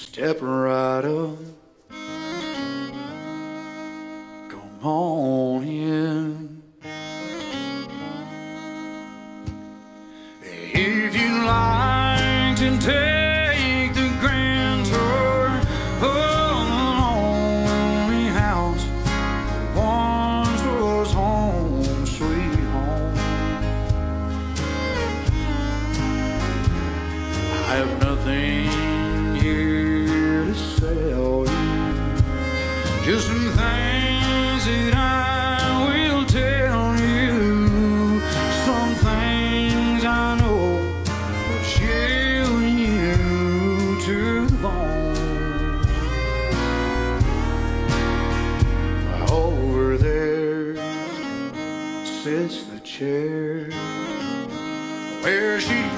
Step right up. Come on in. If you'd like to take just some things that I will tell you, some things I know will chill you to the bone. Over there sits the chair where she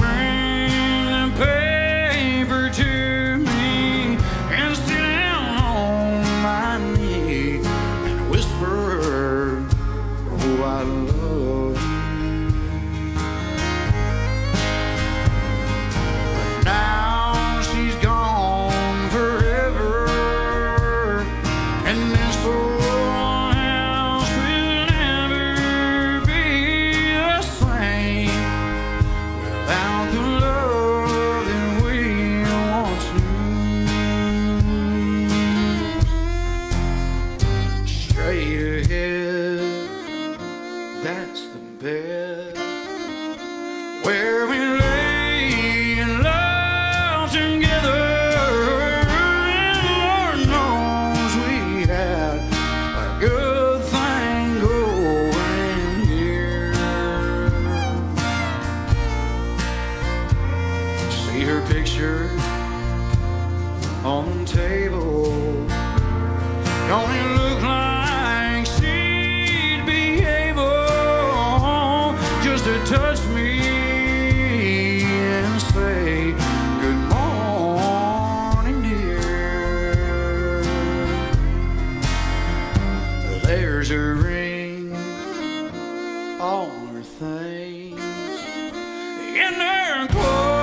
picture on the table. Don't it look like she'd be able just to touch me and say good morning, dear? There's her ring, all her things, and her clothes